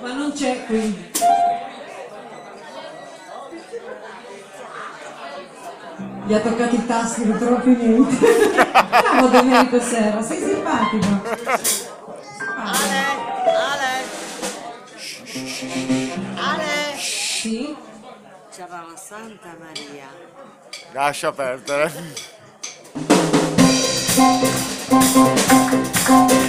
Ma non c'è qui. Gli ha toccato i tasti, non trovo più niente. Ah, Bravo Domenico Serra, sei simpatico. Ale, Ale, Ale. Sì? C'era la Santa Maria. Lascia perdere. Thank